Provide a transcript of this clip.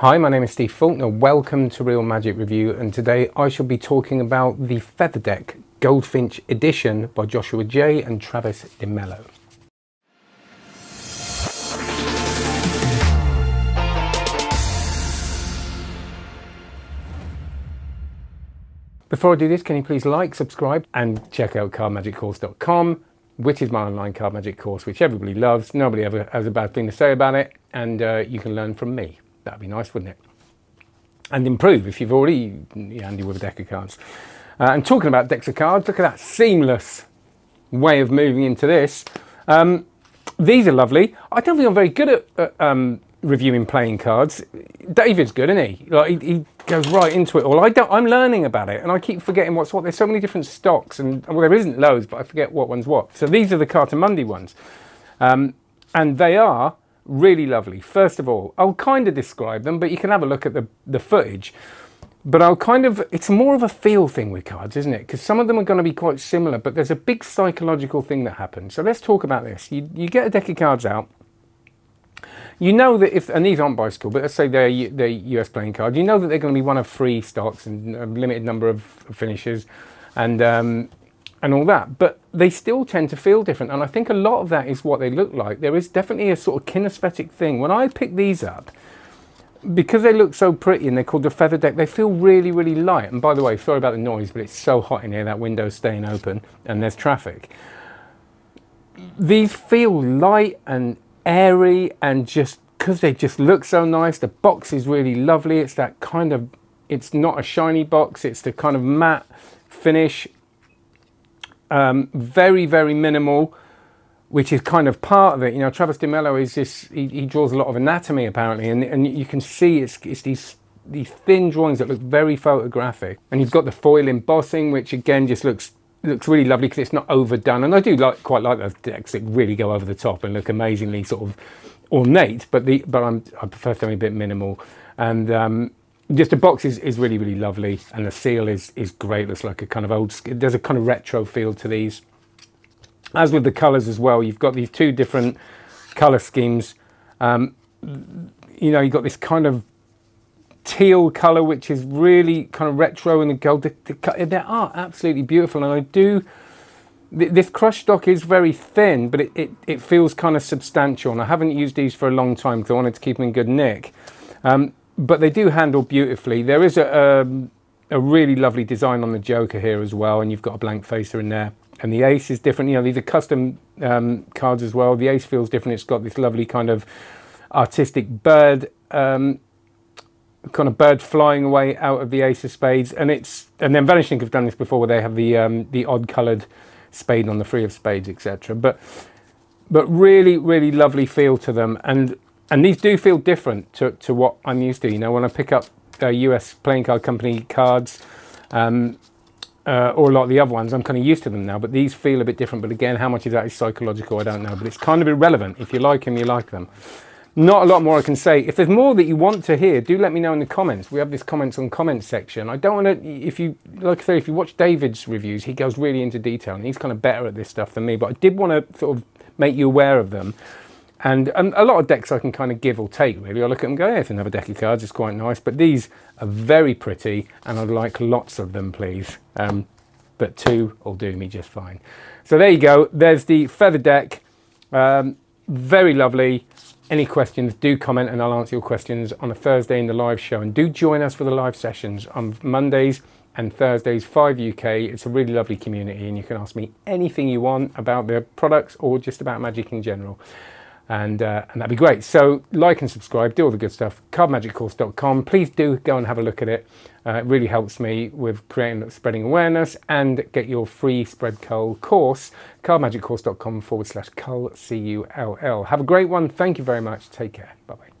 Hi, my name is Steve Faulkner. Welcome to Real Magic Review, and today I shall be talking about the Feather Deck Goldfinch Edition by Joshua Jay and Travis DeMello. Before I do this, can you please like, subscribe, and check out cardmagiccourse.com, which is my online card magic course, which everybody loves. Nobody ever has a bad thing to say about it, and uh, you can learn from me. That'd be nice, wouldn't it? And improve if you've already handy with a deck of cards. Uh, and talking about decks of cards, look at that seamless way of moving into this. Um, these are lovely. I don't think I'm very good at, at um, reviewing playing cards. David's good, isn't he? Like he, he, goes right into it all. I don't. I'm learning about it, and I keep forgetting what's what. There's so many different stocks, and well, there isn't loads, but I forget what one's what. So these are the Cartamundi ones, um, and they are really lovely. First of all, I'll kind of describe them, but you can have a look at the, the footage. But I'll kind of, it's more of a feel thing with cards, isn't it? Because some of them are going to be quite similar, but there's a big psychological thing that happens. So let's talk about this. You, you get a deck of cards out. You know that if, and these aren't bicycle, but let's say they're, they're US playing cards, you know that they're going to be one of three stocks and a limited number of finishes. And um, and all that, but they still tend to feel different. And I think a lot of that is what they look like. There is definitely a sort of kinesthetic thing. When I pick these up, because they look so pretty and they're called the feather deck, they feel really, really light. And by the way, sorry about the noise, but it's so hot in here, that window's staying open and there's traffic. These feel light and airy and just because they just look so nice. The box is really lovely. It's that kind of, it's not a shiny box, it's the kind of matte finish um, very, very minimal, which is kind of part of it. You know, Travis DeMello is this, he, he, draws a lot of anatomy apparently, and, and you can see it's, it's these these thin drawings that look very photographic. And you've got the foil embossing, which again just looks looks really lovely because it's not overdone. And I do like quite like those decks that really go over the top and look amazingly sort of ornate, but the but I'm, I prefer something a bit minimal. And um, just the box is, is really, really lovely. And the seal is, is great. Looks like a kind of old, there's a kind of retro feel to these. As with the colors as well, you've got these two different color schemes. Um, you know, you've got this kind of teal color, which is really kind of retro and the gold. The, the, they are absolutely beautiful. And I do, this crush stock is very thin, but it, it, it, feels kind of substantial. And I haven't used these for a long time because I wanted to keep them in good nick. Um, but they do handle beautifully. There is a, um, a really lovely design on the Joker here as well, and you've got a blank facer in there. And the ace is different. You know, these are custom um, cards as well. The ace feels different. It's got this lovely kind of artistic bird, um, kind of bird flying away out of the ace of spades. And it's and then Vanishing have done this before, where they have the um, the odd coloured spade on the three of spades, etc. But but really, really lovely feel to them. And and these do feel different to, to what I'm used to. You know, when I pick up uh, US playing card company cards um, uh, or a lot of the other ones, I'm kind of used to them now. But these feel a bit different. But again, how much is that is psychological, I don't know. But it's kind of irrelevant. If you like them, you like them. Not a lot more I can say. If there's more that you want to hear, do let me know in the comments. We have this comments on comments section. I don't want to, if you, like I say, if you watch David's reviews, he goes really into detail and he's kind of better at this stuff than me. But I did want to sort of make you aware of them. And a lot of decks I can kind of give or take, really. I look at them and go, yeah, it's another deck of cards, it's quite nice. But these are very pretty, and I'd like lots of them, please. Um, but two will do me just fine. So there you go. There's the feather deck. Um, very lovely. Any questions, do comment and I'll answer your questions on a Thursday in the live show. And do join us for the live sessions on Mondays and Thursdays, 5 UK. It's a really lovely community, and you can ask me anything you want about the products or just about magic in general and, uh, and that'd be great. So like and subscribe, do all the good stuff, cardmagiccourse.com. Please do go and have a look at it. Uh, it really helps me with creating, spreading awareness and get your free spread cull course, cardmagiccourse.com forward slash cull, C-U-L-L. Have a great one. Thank you very much. Take care. Bye-bye.